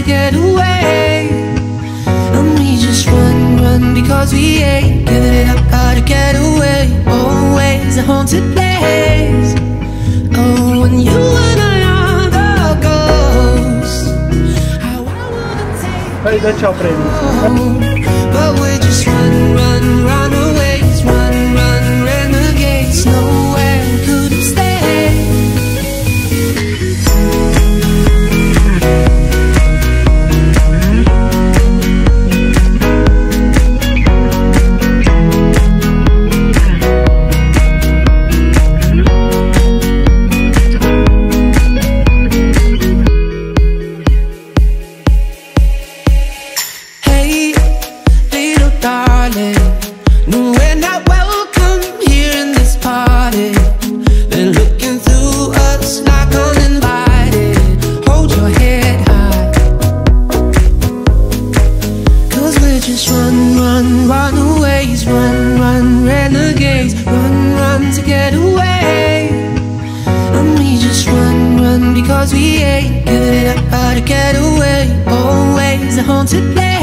To get away. And we just run, run because we ain't giving it up how to get away. Always a haunted place. Oh, and you and I are the ghosts. How I wanna take Poi dá tchau pra just run, run, runaways, run, run, renegades, run, run to get away. And we just run, run because we ain't giving it up how to get away. Always a haunted place.